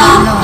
No.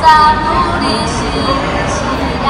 萨鲁的喜气洋。